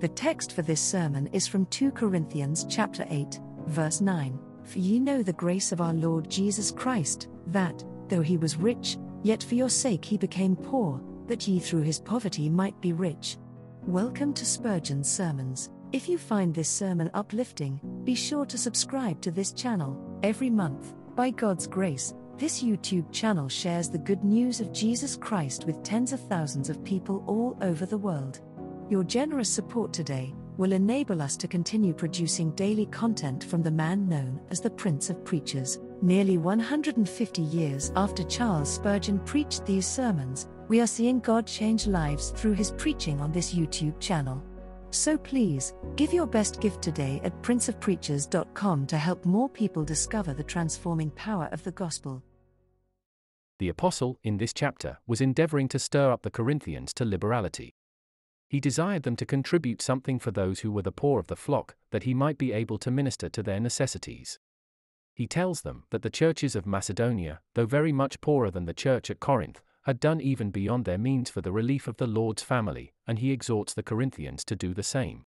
The text for this sermon is from 2 Corinthians chapter 8, verse 9. For ye know the grace of our Lord Jesus Christ, that, though he was rich, yet for your sake he became poor, that ye through his poverty might be rich. Welcome to Spurgeon's Sermons. If you find this sermon uplifting, be sure to subscribe to this channel. Every month, by God's grace, this YouTube channel shares the good news of Jesus Christ with tens of thousands of people all over the world. Your generous support today will enable us to continue producing daily content from the man known as the Prince of Preachers. Nearly 150 years after Charles Spurgeon preached these sermons, we are seeing God change lives through his preaching on this YouTube channel. So please, give your best gift today at princeofpreachers.com to help more people discover the transforming power of the gospel. The apostle, in this chapter, was endeavoring to stir up the Corinthians to liberality. He desired them to contribute something for those who were the poor of the flock, that he might be able to minister to their necessities. He tells them that the churches of Macedonia, though very much poorer than the church at Corinth, had done even beyond their means for the relief of the Lord's family, and he exhorts the Corinthians to do the same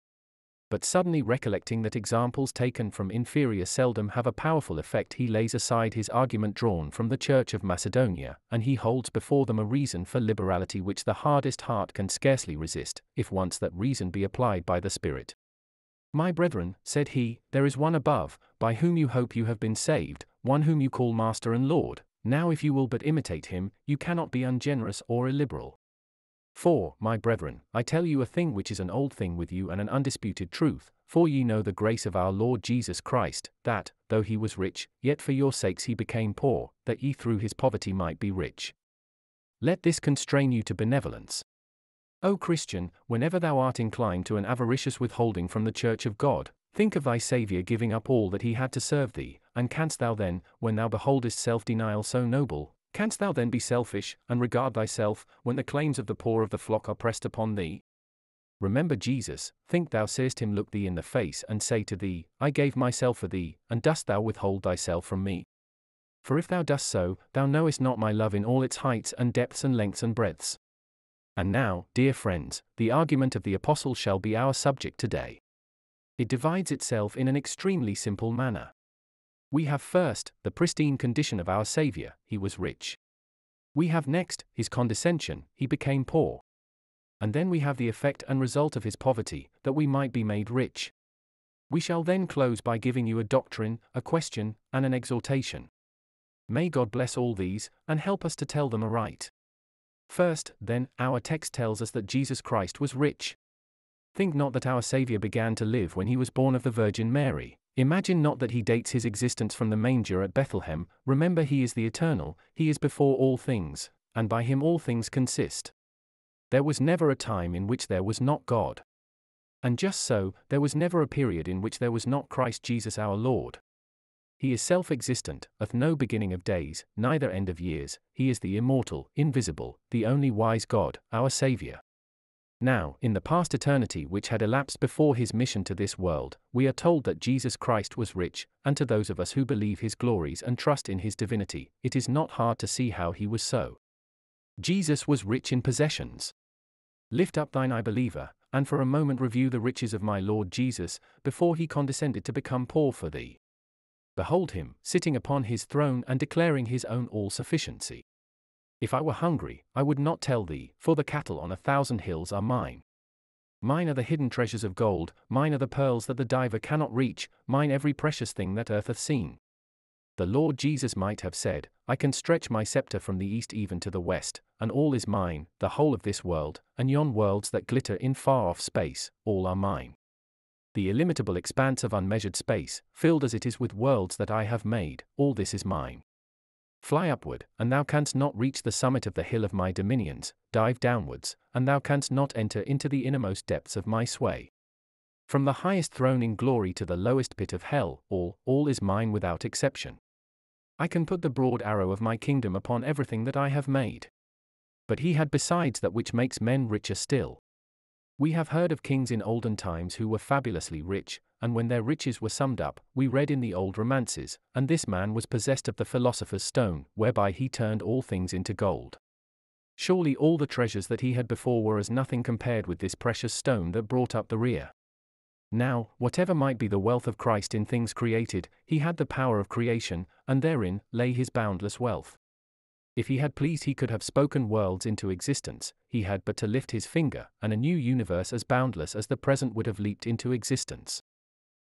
but suddenly recollecting that examples taken from inferior seldom have a powerful effect, he lays aside his argument drawn from the Church of Macedonia, and he holds before them a reason for liberality which the hardest heart can scarcely resist, if once that reason be applied by the Spirit. My brethren, said he, there is one above, by whom you hope you have been saved, one whom you call Master and Lord. Now, if you will but imitate him, you cannot be ungenerous or illiberal. For, my brethren, I tell you a thing which is an old thing with you and an undisputed truth, for ye know the grace of our Lord Jesus Christ, that, though he was rich, yet for your sakes he became poor, that ye through his poverty might be rich. Let this constrain you to benevolence. O Christian, whenever thou art inclined to an avaricious withholding from the church of God, think of thy Saviour giving up all that he had to serve thee, and canst thou then, when thou beholdest self denial so noble, Canst thou then be selfish, and regard thyself, when the claims of the poor of the flock are pressed upon thee? Remember Jesus, think thou seest him look thee in the face and say to thee, I gave myself for thee, and dost thou withhold thyself from me? For if thou dost so, thou knowest not my love in all its heights and depths and lengths and breadths. And now, dear friends, the argument of the apostle shall be our subject today. It divides itself in an extremely simple manner. We have first, the pristine condition of our Saviour, he was rich. We have next, his condescension, he became poor. And then we have the effect and result of his poverty, that we might be made rich. We shall then close by giving you a doctrine, a question, and an exhortation. May God bless all these, and help us to tell them aright. First, then, our text tells us that Jesus Christ was rich. Think not that our Saviour began to live when he was born of the Virgin Mary. Imagine not that he dates his existence from the manger at Bethlehem, remember he is the eternal, he is before all things, and by him all things consist. There was never a time in which there was not God. And just so, there was never a period in which there was not Christ Jesus our Lord. He is self existent, of no beginning of days, neither end of years, he is the immortal, invisible, the only wise God, our Saviour. Now, in the past eternity which had elapsed before his mission to this world, we are told that Jesus Christ was rich, and to those of us who believe his glories and trust in his divinity, it is not hard to see how he was so. Jesus was rich in possessions. Lift up thine eye, believer, and for a moment review the riches of my Lord Jesus, before he condescended to become poor for thee. Behold him, sitting upon his throne and declaring his own all sufficiency. If I were hungry, I would not tell thee, for the cattle on a thousand hills are mine. Mine are the hidden treasures of gold, mine are the pearls that the diver cannot reach, mine every precious thing that earth hath seen. The Lord Jesus might have said, I can stretch my scepter from the east even to the west, and all is mine, the whole of this world, and yon worlds that glitter in far off space, all are mine. The illimitable expanse of unmeasured space, filled as it is with worlds that I have made, all this is mine. Fly upward, and thou canst not reach the summit of the hill of my dominions, dive downwards, and thou canst not enter into the innermost depths of my sway. From the highest throne in glory to the lowest pit of hell, all, all is mine without exception. I can put the broad arrow of my kingdom upon everything that I have made. But he had besides that which makes men richer still. We have heard of kings in olden times who were fabulously rich, and when their riches were summed up, we read in the old romances, and this man was possessed of the philosopher's stone, whereby he turned all things into gold. Surely all the treasures that he had before were as nothing compared with this precious stone that brought up the rear. Now, whatever might be the wealth of Christ in things created, he had the power of creation, and therein lay his boundless wealth. If he had pleased, he could have spoken worlds into existence, he had but to lift his finger, and a new universe as boundless as the present would have leaped into existence.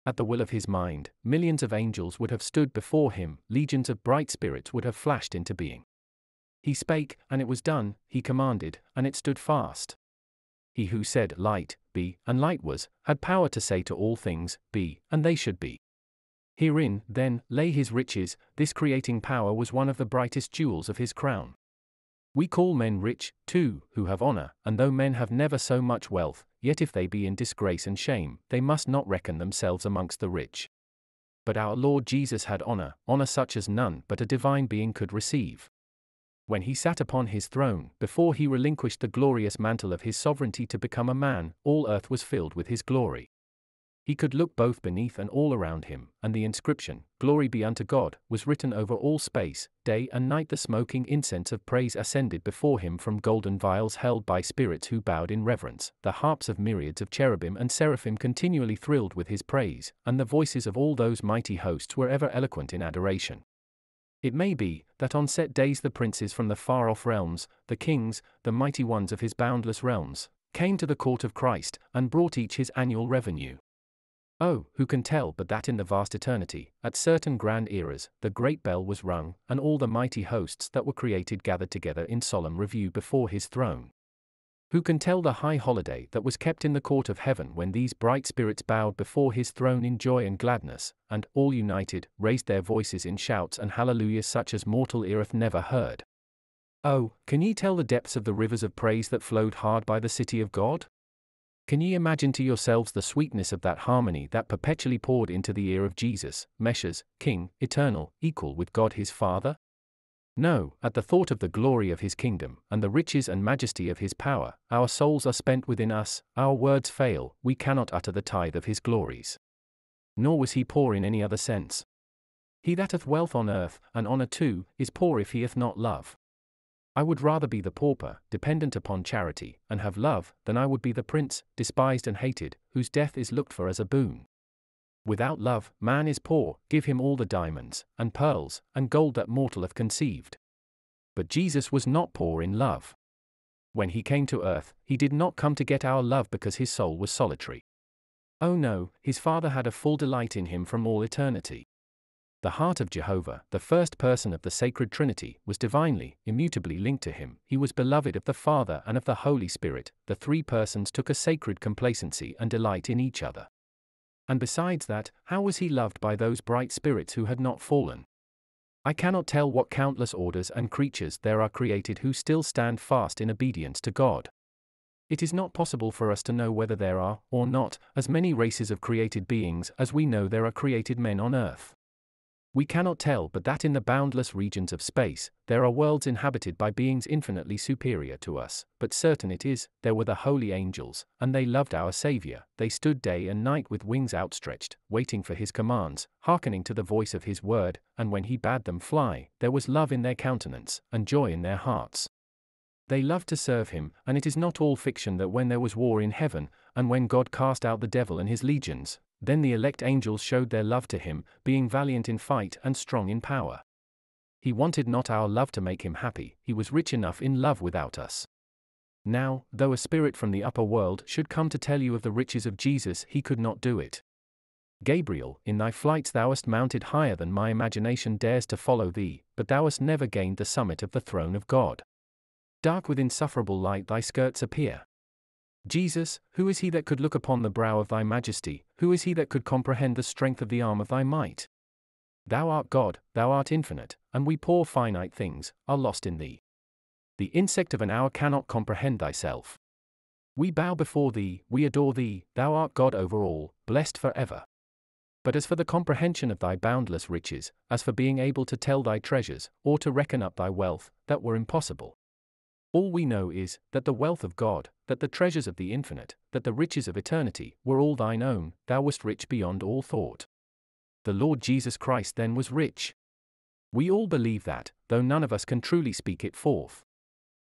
At the will of his mind, millions of angels would have stood before him, legions of bright spirits would have flashed into being. He spake, and it was done, he commanded, and it stood fast. He who said, Light, be, and light was, had power to say to all things, Be, and they should be. Herein, then, lay his riches, this creating power was one of the brightest jewels of his crown. We call men rich, too, who have honor, and though men have never so much wealth, yet if they be in disgrace and shame, they must not reckon themselves amongst the rich. But our Lord Jesus had honor, honor such as none but a divine being could receive. When he sat upon his throne, before he relinquished the glorious mantle of his sovereignty to become a man, all earth was filled with his glory. He could look both beneath and all around him, and the inscription, Glory be unto God, was written over all space, day and night the smoking incense of praise ascended before him from golden vials held by spirits who bowed in reverence, the harps of myriads of cherubim and seraphim continually thrilled with his praise, and the voices of all those mighty hosts were ever eloquent in adoration. It may be, that on set days the princes from the far off realms, the kings, the mighty ones of his boundless realms, came to the court of Christ, and brought each his annual revenue. Oh, who can tell but that in the vast eternity, at certain grand eras, the great bell was rung, and all the mighty hosts that were created gathered together in solemn review before his throne? Who can tell the high holiday that was kept in the court of heaven when these bright spirits bowed before his throne in joy and gladness, and, all united, raised their voices in shouts and hallelujahs such as mortal ear hath never heard? Oh, can ye tell the depths of the rivers of praise that flowed hard by the city of God? Can ye imagine to yourselves the sweetness of that harmony that perpetually poured into the ear of Jesus, Messias, King, eternal, equal with God his Father? No, at the thought of the glory of his kingdom, and the riches and majesty of his power, our souls are spent within us, our words fail, we cannot utter the tithe of his glories. Nor was he poor in any other sense. He that hath wealth on earth, and honour too, is poor if he hath not love. I would rather be the pauper, dependent upon charity, and have love, than I would be the prince, despised and hated, whose death is looked for as a boon. Without love, man is poor, give him all the diamonds, and pearls, and gold that mortal have conceived. But Jesus was not poor in love. When he came to earth, he did not come to get our love because his soul was solitary. Oh no, his Father had a full delight in him from all eternity. The heart of Jehovah, the first person of the sacred Trinity, was divinely, immutably linked to him. He was beloved of the Father and of the Holy Spirit. The three persons took a sacred complacency and delight in each other. And besides that, how was he loved by those bright spirits who had not fallen? I cannot tell what countless orders and creatures there are created who still stand fast in obedience to God. It is not possible for us to know whether there are, or not, as many races of created beings as we know there are created men on earth. We cannot tell but that in the boundless regions of space, there are worlds inhabited by beings infinitely superior to us, but certain it is, there were the holy angels, and they loved our Saviour, they stood day and night with wings outstretched, waiting for his commands, hearkening to the voice of his word, and when he bade them fly, there was love in their countenance, and joy in their hearts. They loved to serve him, and it is not all fiction that when there was war in heaven, and when God cast out the devil and his legions, then the elect angels showed their love to him, being valiant in fight and strong in power. He wanted not our love to make him happy, he was rich enough in love without us. Now, though a spirit from the upper world should come to tell you of the riches of Jesus, he could not do it. Gabriel, in thy flights thou hast mounted higher than my imagination dares to follow thee, but thou hast never gained the summit of the throne of God. Dark with insufferable light thy skirts appear. Jesus, who is he that could look upon the brow of thy majesty, who is he that could comprehend the strength of the arm of thy might? Thou art God, thou art infinite, and we poor finite things, are lost in thee. The insect of an hour cannot comprehend thyself. We bow before thee, we adore thee, thou art God over all, blessed for ever. But as for the comprehension of thy boundless riches, as for being able to tell thy treasures, or to reckon up thy wealth, that were impossible. All we know is, that the wealth of God, that the treasures of the infinite, that the riches of eternity, were all thine own, thou wast rich beyond all thought. The Lord Jesus Christ then was rich. We all believe that, though none of us can truly speak it forth.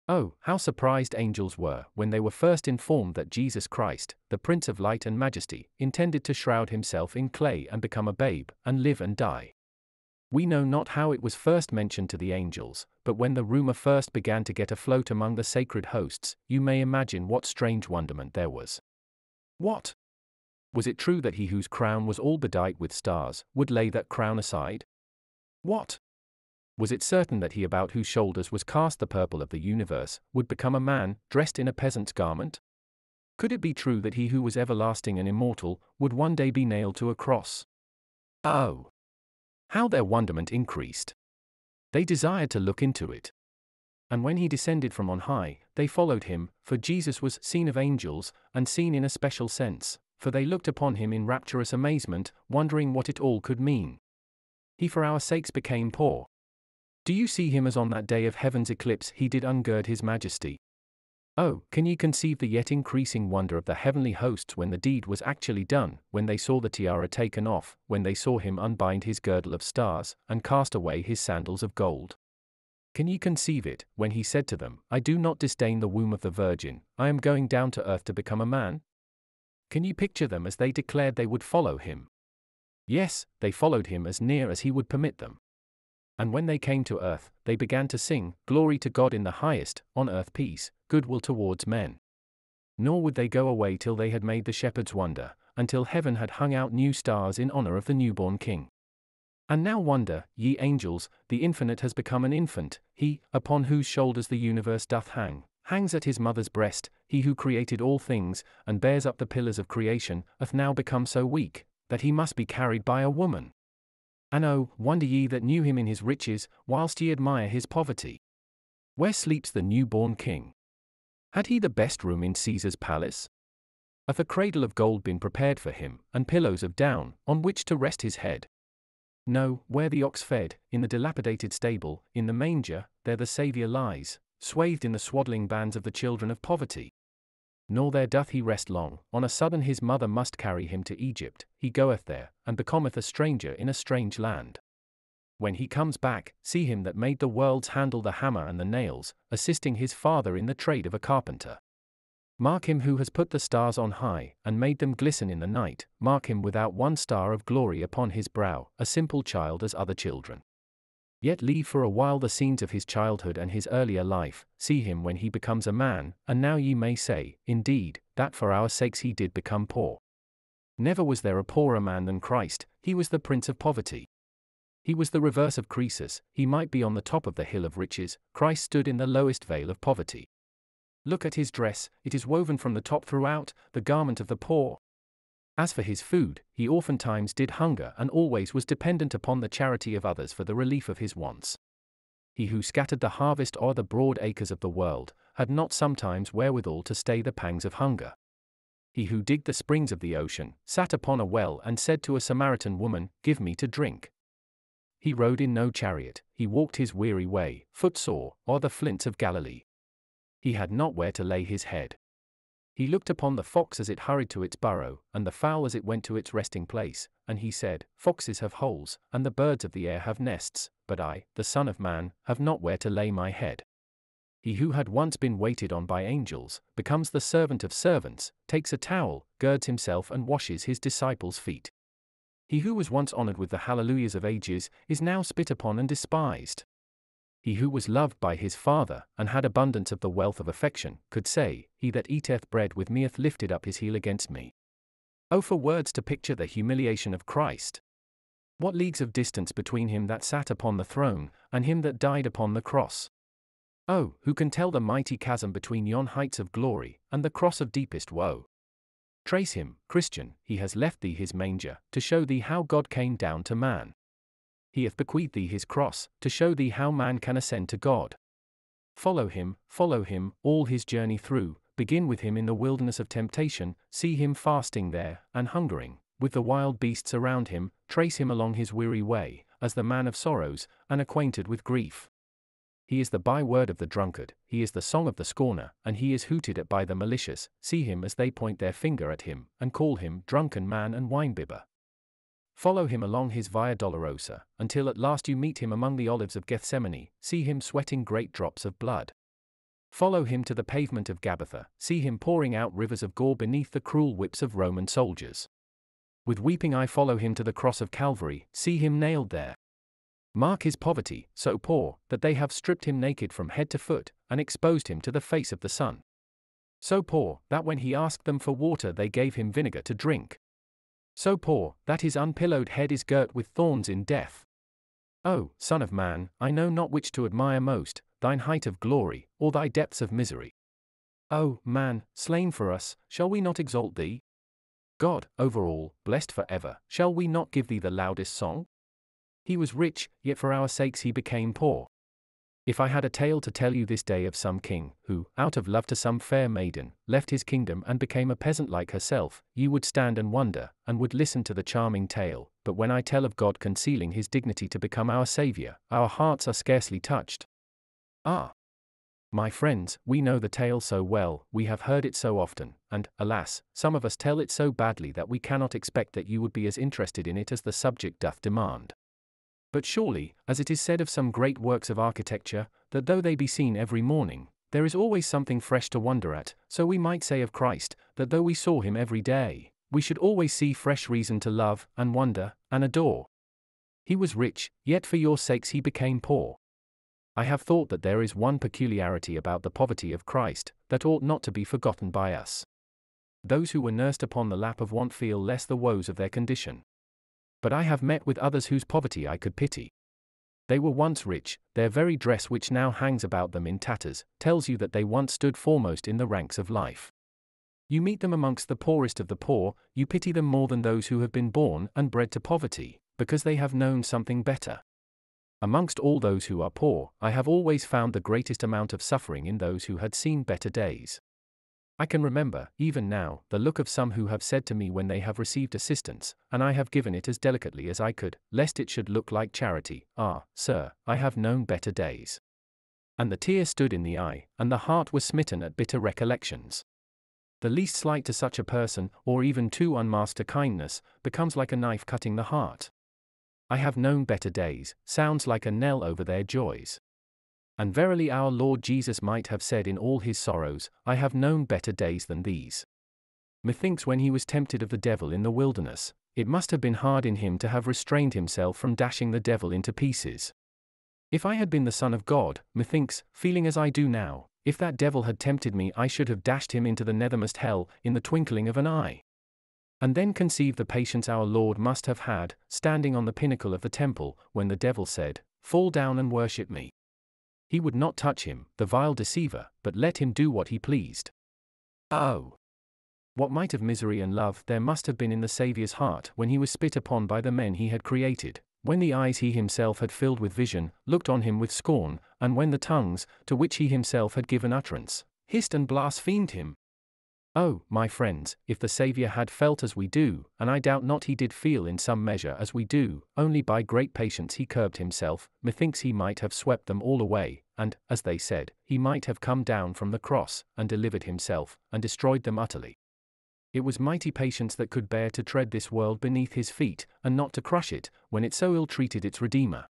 Oh, how surprised angels were when they were first informed that Jesus Christ, the Prince of Light and Majesty, intended to shroud himself in clay and become a babe, and live and die. We know not how it was first mentioned to the angels, but when the rumor first began to get afloat among the sacred hosts, you may imagine what strange wonderment there was. What? Was it true that he whose crown was all bedight with stars would lay that crown aside? What? Was it certain that he about whose shoulders was cast the purple of the universe would become a man, dressed in a peasant's garment? Could it be true that he who was everlasting and immortal would one day be nailed to a cross? Oh! How their wonderment increased! They desired to look into it. And when he descended from on high, they followed him, for Jesus was seen of angels, and seen in a special sense, for they looked upon him in rapturous amazement, wondering what it all could mean. He for our sakes became poor, do you see him as on that day of heaven's eclipse he did ungird his majesty? Oh, can ye conceive the yet increasing wonder of the heavenly hosts when the deed was actually done, when they saw the tiara taken off, when they saw him unbind his girdle of stars, and cast away his sandals of gold? Can ye conceive it, when he said to them, I do not disdain the womb of the Virgin, I am going down to earth to become a man? Can ye picture them as they declared they would follow him? Yes, they followed him as near as he would permit them. And when they came to earth, they began to sing, Glory to God in the highest, on earth peace, goodwill towards men. Nor would they go away till they had made the shepherds wonder, until heaven had hung out new stars in honor of the newborn King. And now wonder, ye angels, the infinite has become an infant, he, upon whose shoulders the universe doth hang, hangs at his mother's breast, he who created all things, and bears up the pillars of creation, hath now become so weak, that he must be carried by a woman. And oh, wonder ye that knew him in his riches, whilst ye admire his poverty. Where sleeps the new-born king? Had he the best room in Caesar's palace? Hath a cradle of gold been prepared for him, and pillows of down, on which to rest his head? No, where the ox fed, in the dilapidated stable, in the manger, there the Saviour lies, swathed in the swaddling bands of the children of poverty nor there doth he rest long, on a sudden his mother must carry him to Egypt, he goeth there, and becometh a stranger in a strange land. When he comes back, see him that made the worlds handle the hammer and the nails, assisting his father in the trade of a carpenter. Mark him who has put the stars on high, and made them glisten in the night, mark him without one star of glory upon his brow, a simple child as other children. Yet leave for a while the scenes of his childhood and his earlier life, see him when he becomes a man, and now ye may say, indeed, that for our sakes he did become poor. Never was there a poorer man than Christ, he was the prince of poverty. He was the reverse of Croesus, he might be on the top of the hill of riches, Christ stood in the lowest vale of poverty. Look at his dress, it is woven from the top throughout, the garment of the poor, as for his food, he oftentimes did hunger and always was dependent upon the charity of others for the relief of his wants. He who scattered the harvest o'er the broad acres of the world, had not sometimes wherewithal to stay the pangs of hunger. He who digged the springs of the ocean, sat upon a well and said to a Samaritan woman, Give me to drink. He rode in no chariot, he walked his weary way, footsore, o'er the flints of Galilee. He had not where to lay his head. He looked upon the fox as it hurried to its burrow, and the fowl as it went to its resting place, and he said, Foxes have holes, and the birds of the air have nests, but I, the Son of Man, have not where to lay my head. He who had once been waited on by angels, becomes the servant of servants, takes a towel, girds himself, and washes his disciples' feet. He who was once honored with the hallelujahs of ages, is now spit upon and despised he who was loved by his father, and had abundance of the wealth of affection, could say, He that eateth bread with me hath lifted up his heel against me. Oh, for words to picture the humiliation of Christ! What leagues of distance between him that sat upon the throne, and him that died upon the cross! Oh, who can tell the mighty chasm between yon heights of glory, and the cross of deepest woe? Trace him, Christian, he has left thee his manger, to show thee how God came down to man he hath bequeathed thee his cross, to show thee how man can ascend to God. Follow him, follow him, all his journey through, begin with him in the wilderness of temptation, see him fasting there, and hungering, with the wild beasts around him, trace him along his weary way, as the man of sorrows, and acquainted with grief. He is the byword of the drunkard, he is the song of the scorner, and he is hooted at by the malicious, see him as they point their finger at him, and call him drunken man and winebibber. Follow him along his Via Dolorosa, until at last you meet him among the olives of Gethsemane, see him sweating great drops of blood. Follow him to the pavement of Gabbatha, see him pouring out rivers of gore beneath the cruel whips of Roman soldiers. With weeping I follow him to the cross of Calvary, see him nailed there. Mark his poverty, so poor, that they have stripped him naked from head to foot, and exposed him to the face of the sun. So poor, that when he asked them for water they gave him vinegar to drink. So poor, that his unpillowed head is girt with thorns in death. O, Son of Man, I know not which to admire most, thine height of glory, or thy depths of misery. O, man, slain for us, shall we not exalt thee? God, over all, blessed for ever, shall we not give thee the loudest song? He was rich, yet for our sakes he became poor. If I had a tale to tell you this day of some king, who, out of love to some fair maiden, left his kingdom and became a peasant like herself, you would stand and wonder, and would listen to the charming tale, but when I tell of God concealing his dignity to become our Saviour, our hearts are scarcely touched. Ah! My friends, we know the tale so well, we have heard it so often, and, alas, some of us tell it so badly that we cannot expect that you would be as interested in it as the subject doth demand. But surely, as it is said of some great works of architecture, that though they be seen every morning, there is always something fresh to wonder at, so we might say of Christ, that though we saw him every day, we should always see fresh reason to love, and wonder, and adore. He was rich, yet for your sakes he became poor. I have thought that there is one peculiarity about the poverty of Christ, that ought not to be forgotten by us. Those who were nursed upon the lap of want feel less the woes of their condition. But I have met with others whose poverty I could pity. They were once rich, their very dress, which now hangs about them in tatters, tells you that they once stood foremost in the ranks of life. You meet them amongst the poorest of the poor, you pity them more than those who have been born and bred to poverty, because they have known something better. Amongst all those who are poor, I have always found the greatest amount of suffering in those who had seen better days. I can remember, even now, the look of some who have said to me when they have received assistance, and I have given it as delicately as I could, lest it should look like charity, Ah, sir, I have known better days. And the tear stood in the eye, and the heart was smitten at bitter recollections. The least slight to such a person, or even too unmasked a kindness, becomes like a knife cutting the heart. I have known better days, sounds like a knell over their joys. And verily our Lord Jesus might have said in all his sorrows, I have known better days than these. Methinks when he was tempted of the devil in the wilderness, it must have been hard in him to have restrained himself from dashing the devil into pieces. If I had been the Son of God, methinks, feeling as I do now, if that devil had tempted me, I should have dashed him into the nethermost hell in the twinkling of an eye. And then conceive the patience our Lord must have had, standing on the pinnacle of the temple, when the devil said, Fall down and worship me. He would not touch him, the vile deceiver, but let him do what he pleased. Oh! What might of misery and love there must have been in the Saviour's heart when he was spit upon by the men he had created, when the eyes he himself had filled with vision looked on him with scorn, and when the tongues, to which he himself had given utterance, hissed and blasphemed him. Oh, my friends, if the Saviour had felt as we do, and I doubt not he did feel in some measure as we do, only by great patience he curbed himself, methinks he might have swept them all away, and, as they said, he might have come down from the cross, and delivered himself, and destroyed them utterly. It was mighty patience that could bear to tread this world beneath his feet, and not to crush it, when it so ill treated its Redeemer.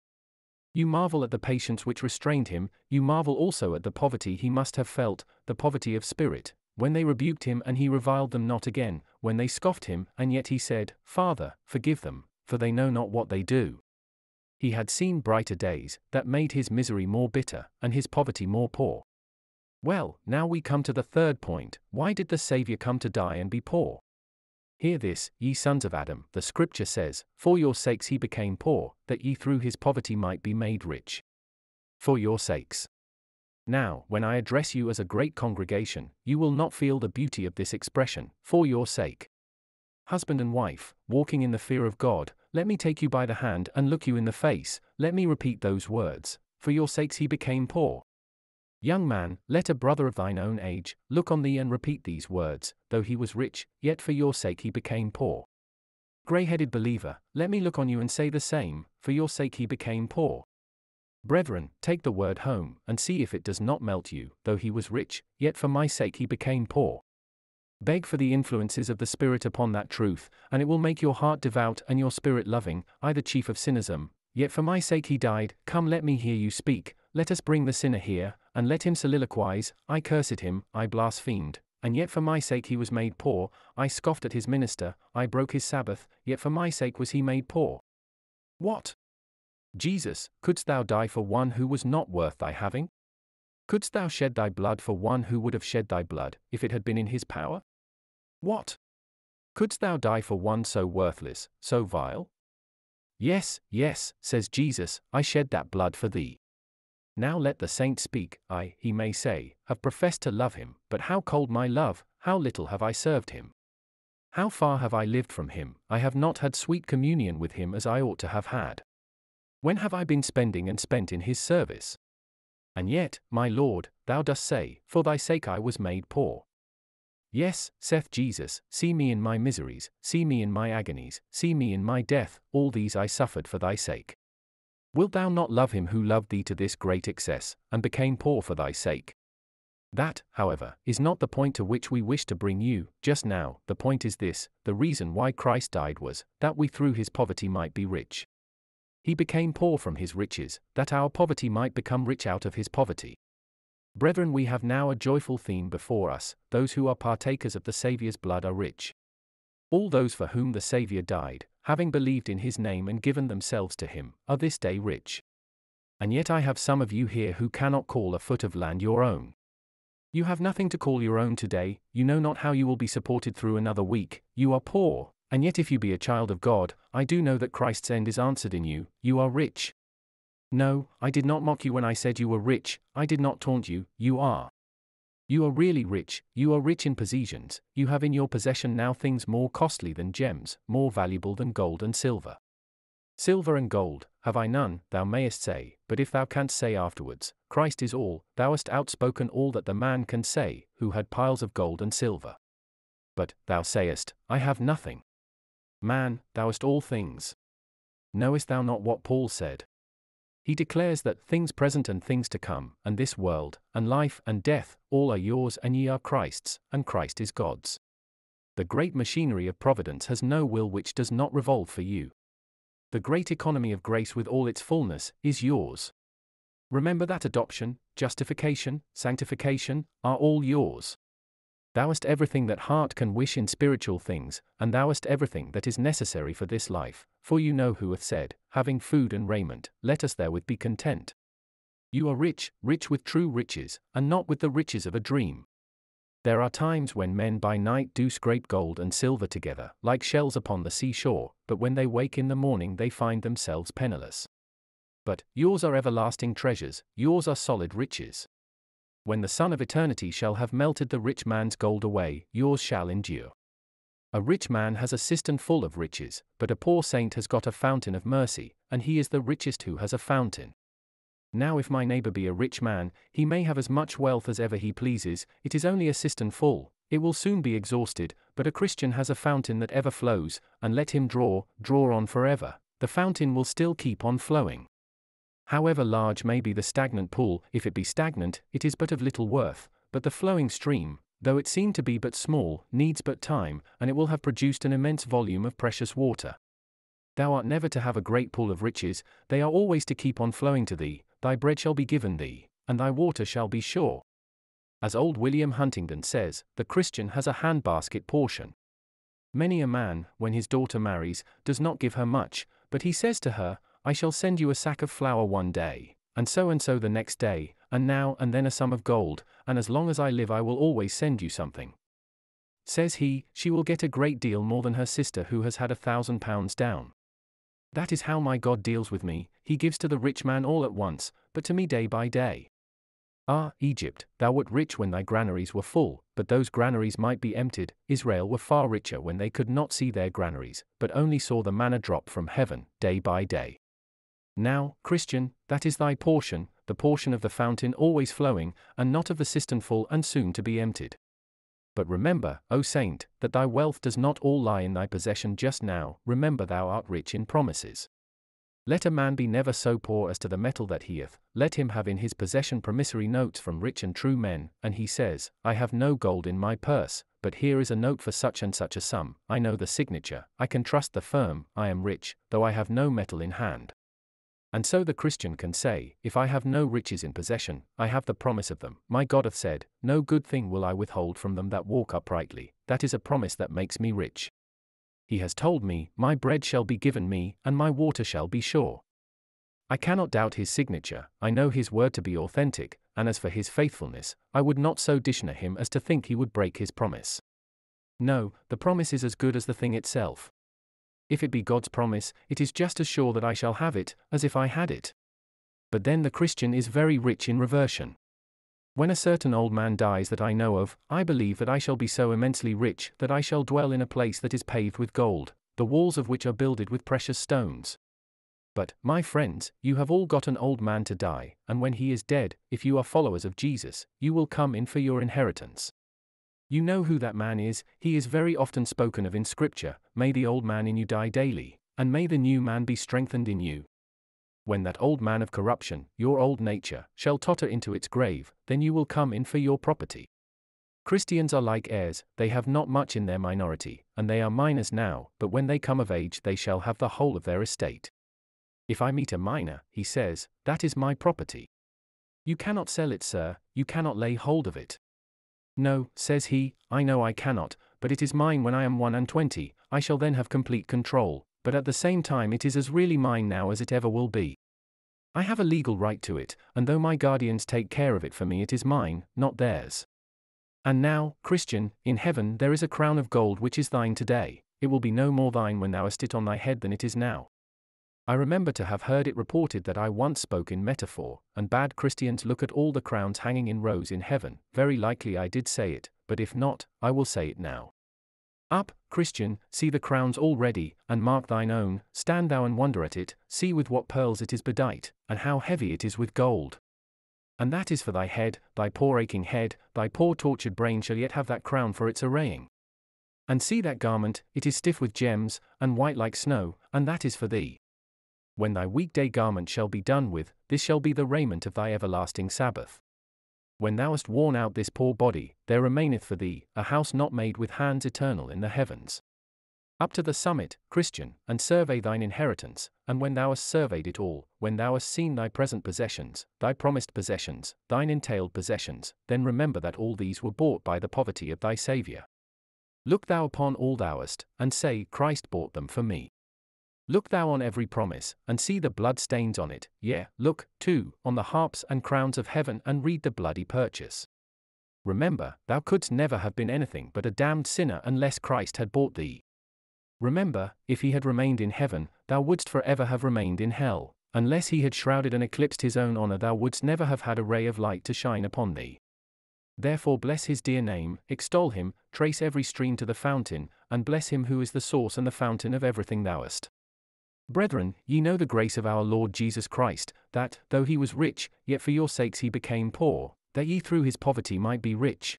You marvel at the patience which restrained him, you marvel also at the poverty he must have felt, the poverty of spirit, when they rebuked him and he reviled them not again, when they scoffed him, and yet he said, Father, forgive them, for they know not what they do. He had seen brighter days, that made his misery more bitter, and his poverty more poor. Well, now we come to the third point why did the Saviour come to die and be poor? Hear this, ye sons of Adam, the scripture says, For your sakes he became poor, that ye through his poverty might be made rich. For your sakes. Now, when I address you as a great congregation, you will not feel the beauty of this expression, for your sake. Husband and wife, walking in the fear of God, let me take you by the hand and look you in the face, let me repeat those words, for your sakes he became poor. Young man, let a brother of thine own age look on thee and repeat these words, though he was rich, yet for your sake he became poor. Grey headed believer, let me look on you and say the same, for your sake he became poor. Brethren, take the word home, and see if it does not melt you, though he was rich, yet for my sake he became poor. Beg for the influences of the Spirit upon that truth, and it will make your heart devout and your spirit loving, I the chief of sinnerism, yet for my sake he died, come let me hear you speak, let us bring the sinner here, and let him soliloquize, I cursed him, I blasphemed, and yet for my sake he was made poor, I scoffed at his minister, I broke his Sabbath, yet for my sake was he made poor. What? Jesus, couldst thou die for one who was not worth thy having? Couldst thou shed thy blood for one who would have shed thy blood, if it had been in his power? What? Couldst thou die for one so worthless, so vile? Yes, yes, says Jesus, I shed that blood for thee. Now let the saint speak, I, he may say, have professed to love him, but how cold my love, how little have I served him. How far have I lived from him, I have not had sweet communion with him as I ought to have had. When have I been spending and spent in his service? And yet, my Lord, thou dost say, For thy sake I was made poor. Yes, saith Jesus, see me in my miseries, see me in my agonies, see me in my death, all these I suffered for thy sake. Wilt thou not love him who loved thee to this great excess, and became poor for thy sake? That, however, is not the point to which we wish to bring you, just now, the point is this the reason why Christ died was, that we through his poverty might be rich. He became poor from his riches, that our poverty might become rich out of his poverty. Brethren, we have now a joyful theme before us those who are partakers of the Saviour's blood are rich. All those for whom the Saviour died, having believed in his name and given themselves to him, are this day rich. And yet I have some of you here who cannot call a foot of land your own. You have nothing to call your own today, you know not how you will be supported through another week, you are poor, and yet, if you be a child of God, I do know that Christ's end is answered in you, you are rich. No, I did not mock you when I said you were rich, I did not taunt you, you are. You are really rich, you are rich in possessions, you have in your possession now things more costly than gems, more valuable than gold and silver. Silver and gold, have I none, thou mayest say, but if thou canst say afterwards, Christ is all, thou hast outspoken all that the man can say, who had piles of gold and silver. But, thou sayest, I have nothing. Man, thou hast all things. Knowest thou not what Paul said? He declares that things present and things to come, and this world, and life and death, all are yours and ye are Christ's, and Christ is God's. The great machinery of providence has no will which does not revolve for you. The great economy of grace with all its fullness is yours. Remember that adoption, justification, sanctification are all yours. Thou hast everything that heart can wish in spiritual things, and thou hast everything that is necessary for this life, for you know who hath said, Having food and raiment, let us therewith be content. You are rich, rich with true riches, and not with the riches of a dream. There are times when men by night do scrape gold and silver together, like shells upon the seashore, but when they wake in the morning they find themselves penniless. But, yours are everlasting treasures, yours are solid riches when the sun of Eternity shall have melted the rich man's gold away, yours shall endure. A rich man has a cistern full of riches, but a poor saint has got a fountain of mercy, and he is the richest who has a fountain. Now, if my neighbor be a rich man, he may have as much wealth as ever he pleases, it is only a cistern full, it will soon be exhausted, but a Christian has a fountain that ever flows, and let him draw, draw on forever, the fountain will still keep on flowing. However large may be the stagnant pool, if it be stagnant, it is but of little worth, but the flowing stream, though it seem to be but small, needs but time, and it will have produced an immense volume of precious water. Thou art never to have a great pool of riches, they are always to keep on flowing to thee, thy bread shall be given thee, and thy water shall be sure. As old William Huntington says, the Christian has a handbasket portion. Many a man, when his daughter marries, does not give her much, but he says to her, I shall send you a sack of flour one day, and so and so the next day, and now and then a sum of gold, and as long as I live I will always send you something. Says he, she will get a great deal more than her sister who has had a thousand pounds down. That is how my God deals with me, he gives to the rich man all at once, but to me day by day. Ah, Egypt, thou wert rich when thy granaries were full, but those granaries might be emptied. Israel were far richer when they could not see their granaries, but only saw the manna drop from heaven, day by day. Now, Christian, that is thy portion, the portion of the fountain always flowing, and not of the cistern full and soon to be emptied. But remember, O saint, that thy wealth does not all lie in thy possession just now, remember thou art rich in promises. Let a man be never so poor as to the metal that he hath, let him have in his possession promissory notes from rich and true men, and he says, I have no gold in my purse, but here is a note for such and such a sum, I know the signature, I can trust the firm, I am rich, though I have no metal in hand. And so the Christian can say, If I have no riches in possession, I have the promise of them. My God hath said, No good thing will I withhold from them that walk uprightly. That is a promise that makes me rich. He has told me, My bread shall be given me, and my water shall be sure. I cannot doubt his signature, I know his word to be authentic, and as for his faithfulness, I would not so dishonor him as to think he would break his promise. No, the promise is as good as the thing itself. If it be God's promise, it is just as sure that I shall have it, as if I had it. But then the Christian is very rich in reversion. When a certain old man dies that I know of, I believe that I shall be so immensely rich that I shall dwell in a place that is paved with gold, the walls of which are builded with precious stones. But, my friends, you have all got an old man to die, and when he is dead, if you are followers of Jesus, you will come in for your inheritance. You know who that man is, he is very often spoken of in Scripture May the old man in you die daily, and may the new man be strengthened in you. When that old man of corruption, your old nature, shall totter into its grave, then you will come in for your property. Christians are like heirs, they have not much in their minority, and they are minors now, but when they come of age they shall have the whole of their estate. If I meet a minor, he says, that is my property. You cannot sell it, sir, you cannot lay hold of it. No, says he, I know I cannot, but it is mine when I am one and twenty, I shall then have complete control, but at the same time it is as really mine now as it ever will be. I have a legal right to it, and though my guardians take care of it for me, it is mine, not theirs. And now, Christian, in heaven there is a crown of gold which is thine today, it will be no more thine when thou hast it on thy head than it is now. I remember to have heard it reported that I once spoke in metaphor, and bade Christians look at all the crowns hanging in rows in heaven. Very likely I did say it, but if not, I will say it now. Up, Christian, see the crowns all ready, and mark thine own, stand thou and wonder at it, see with what pearls it is bedight, and how heavy it is with gold. And that is for thy head, thy poor aching head, thy poor tortured brain shall yet have that crown for its arraying. And see that garment, it is stiff with gems, and white like snow, and that is for thee. When thy weekday garment shall be done with, this shall be the raiment of thy everlasting Sabbath. When thou hast worn out this poor body, there remaineth for thee a house not made with hands eternal in the heavens. Up to the summit, Christian, and survey thine inheritance, and when thou hast surveyed it all, when thou hast seen thy present possessions, thy promised possessions, thine entailed possessions, then remember that all these were bought by the poverty of thy Saviour. Look thou upon all thou hast, and say, Christ bought them for me. Look thou on every promise, and see the blood stains on it, yea, look, too, on the harps and crowns of heaven, and read the bloody purchase. Remember, thou couldst never have been anything but a damned sinner unless Christ had bought thee. Remember, if he had remained in heaven, thou wouldst forever have remained in hell. Unless he had shrouded and eclipsed his own honor, thou wouldst never have had a ray of light to shine upon thee. Therefore, bless his dear name, extol him, trace every stream to the fountain, and bless him who is the source and the fountain of everything thou hast. Brethren, ye know the grace of our Lord Jesus Christ, that, though he was rich, yet for your sakes he became poor, that ye through his poverty might be rich.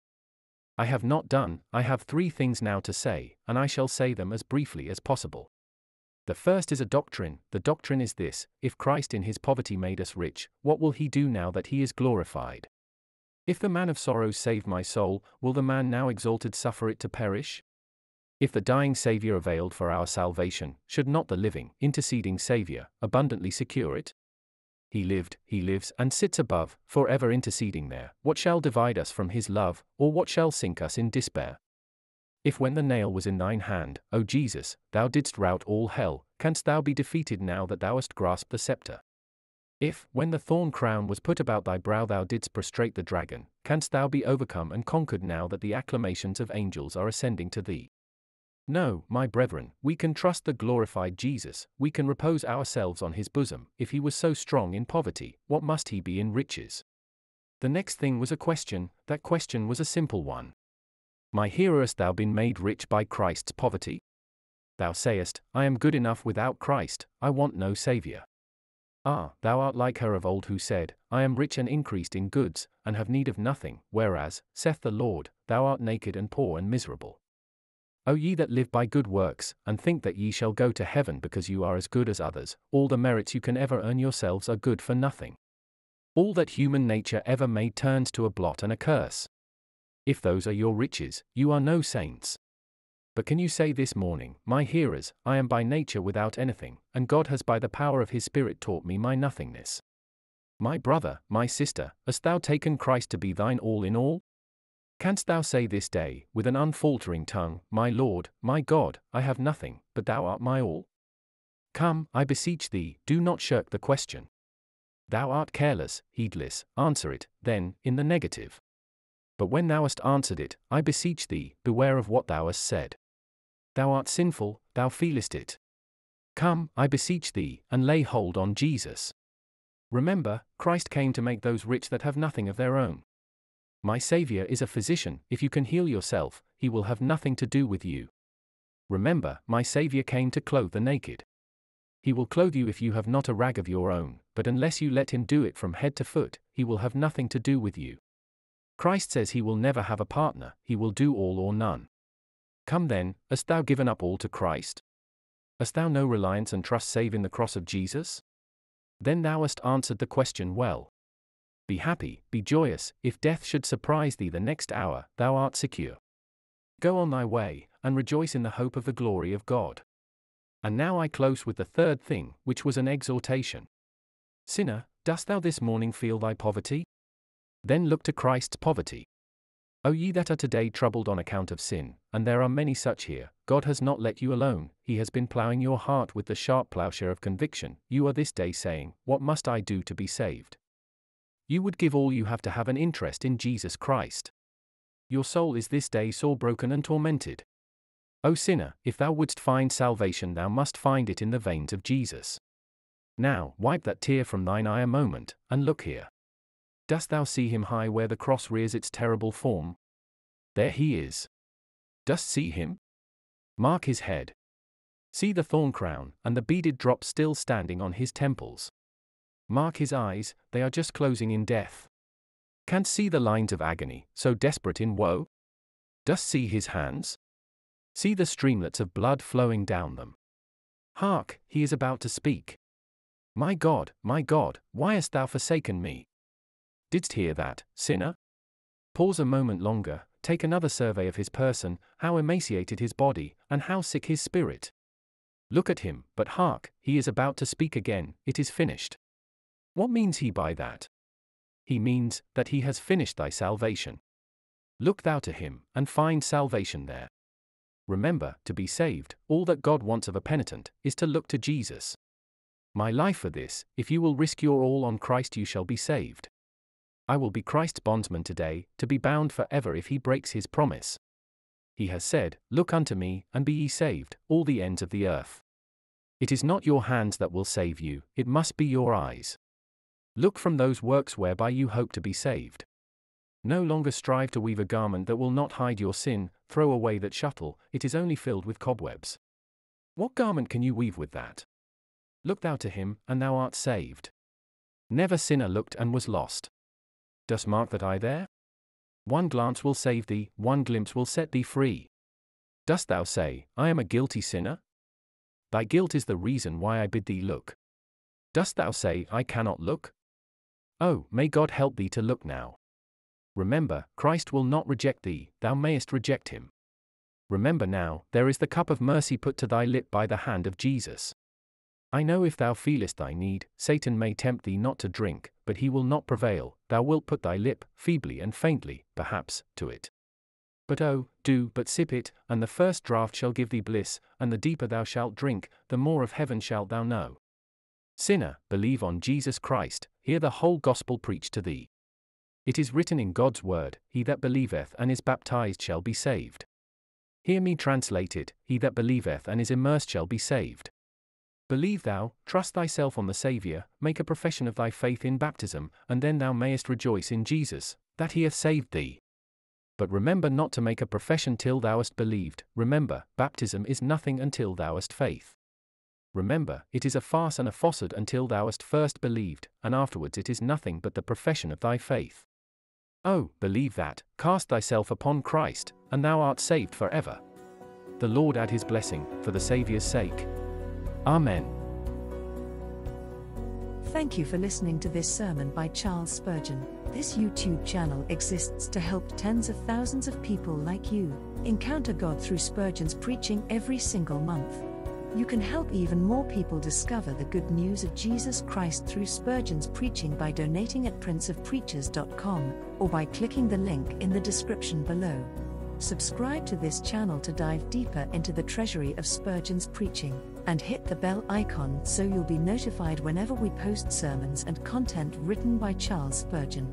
I have not done, I have three things now to say, and I shall say them as briefly as possible. The first is a doctrine, the doctrine is this if Christ in his poverty made us rich, what will he do now that he is glorified? If the man of sorrows saved my soul, will the man now exalted suffer it to perish? If the dying Saviour availed for our salvation, should not the living, interceding Saviour, abundantly secure it? He lived, he lives, and sits above, for ever interceding there. What shall divide us from his love, or what shall sink us in despair? If when the nail was in thine hand, O Jesus, thou didst rout all hell, canst thou be defeated now that thou hast grasped the sceptre? If, when the thorn crown was put about thy brow, thou didst prostrate the dragon, canst thou be overcome and conquered now that the acclamations of angels are ascending to thee? No, my brethren, we can trust the glorified Jesus, we can repose ourselves on his bosom. If he was so strong in poverty, what must he be in riches? The next thing was a question, that question was a simple one. My hearer, hast thou been made rich by Christ's poverty? Thou sayest, I am good enough without Christ, I want no Saviour. Ah, thou art like her of old who said, I am rich and increased in goods, and have need of nothing, whereas, saith the Lord, thou art naked and poor and miserable. O ye that live by good works, and think that ye shall go to heaven because you are as good as others, all the merits you can ever earn yourselves are good for nothing. All that human nature ever made turns to a blot and a curse. If those are your riches, you are no saints. But can you say this morning, My hearers, I am by nature without anything, and God has by the power of his Spirit taught me my nothingness? My brother, my sister, hast thou taken Christ to be thine all in all? Canst thou say this day, with an unfaltering tongue, My Lord, my God, I have nothing, but thou art my all? Come, I beseech thee, do not shirk the question. Thou art careless, heedless, answer it, then, in the negative. But when thou hast answered it, I beseech thee, beware of what thou hast said. Thou art sinful, thou feelest it. Come, I beseech thee, and lay hold on Jesus. Remember, Christ came to make those rich that have nothing of their own. My Saviour is a physician, if you can heal yourself, he will have nothing to do with you. Remember, my Saviour came to clothe the naked. He will clothe you if you have not a rag of your own, but unless you let him do it from head to foot, he will have nothing to do with you. Christ says he will never have a partner, he will do all or none. Come then, hast thou given up all to Christ? Hast thou no reliance and trust save in the cross of Jesus? Then thou hast answered the question well. Be happy, be joyous, if death should surprise thee the next hour, thou art secure. Go on thy way, and rejoice in the hope of the glory of God. And now I close with the third thing, which was an exhortation. Sinner, dost thou this morning feel thy poverty? Then look to Christ's poverty. O ye that are today troubled on account of sin, and there are many such here, God has not let you alone, He has been ploughing your heart with the sharp ploughshare of conviction. You are this day saying, What must I do to be saved? You would give all you have to have an interest in Jesus Christ. Your soul is this day sore broken and tormented. O sinner, if thou wouldst find salvation, thou must find it in the veins of Jesus. Now, wipe that tear from thine eye a moment, and look here. Dost thou see him high where the cross rears its terrible form? There he is. Dost see him? Mark his head. See the thorn crown, and the beaded drop still standing on his temples. Mark his eyes, they are just closing in death. Canst see the lines of agony, so desperate in woe? Dost see his hands? See the streamlets of blood flowing down them. Hark, he is about to speak. My God, my God, why hast thou forsaken me? Didst hear that, sinner? Pause a moment longer, take another survey of his person, how emaciated his body, and how sick his spirit. Look at him, but hark, he is about to speak again, it is finished. What means he by that? He means that he has finished thy salvation. Look thou to him, and find salvation there. Remember, to be saved, all that God wants of a penitent is to look to Jesus. My life for this, if you will risk your all on Christ, you shall be saved. I will be Christ's bondsman today, to be bound for ever if he breaks his promise. He has said, Look unto me, and be ye saved, all the ends of the earth. It is not your hands that will save you, it must be your eyes. Look from those works whereby you hope to be saved. No longer strive to weave a garment that will not hide your sin, throw away that shuttle, it is only filled with cobwebs. What garment can you weave with that? Look thou to him, and thou art saved. Never sinner looked and was lost. Dost mark that eye there? One glance will save thee, one glimpse will set thee free. Dost thou say, I am a guilty sinner? Thy guilt is the reason why I bid thee look. Dost thou say, I cannot look? Oh, may God help thee to look now. Remember, Christ will not reject thee, thou mayest reject him. Remember now, there is the cup of mercy put to thy lip by the hand of Jesus. I know if thou feelest thy need, Satan may tempt thee not to drink, but he will not prevail, thou wilt put thy lip, feebly and faintly, perhaps, to it. But oh, do but sip it, and the first draught shall give thee bliss, and the deeper thou shalt drink, the more of heaven shalt thou know. Sinner, believe on Jesus Christ, hear the whole gospel preached to thee. It is written in God's word, He that believeth and is baptized shall be saved. Hear me translated, He that believeth and is immersed shall be saved. Believe thou, trust thyself on the Saviour, make a profession of thy faith in baptism, and then thou mayest rejoice in Jesus, that he hath saved thee. But remember not to make a profession till thou hast believed, remember, baptism is nothing until thou hast faith. Remember, it is a farce and a falsehood until thou hast first believed, and afterwards it is nothing but the profession of thy faith. Oh, believe that, cast thyself upon Christ, and thou art saved for ever. The Lord add his blessing, for the Saviour's sake. Amen. Thank you for listening to this sermon by Charles Spurgeon. This YouTube channel exists to help tens of thousands of people like you encounter God through Spurgeon's preaching every single month. You can help even more people discover the good news of Jesus Christ through Spurgeon's preaching by donating at princeofpreachers.com or by clicking the link in the description below. Subscribe to this channel to dive deeper into the treasury of Spurgeon's preaching, and hit the bell icon so you'll be notified whenever we post sermons and content written by Charles Spurgeon.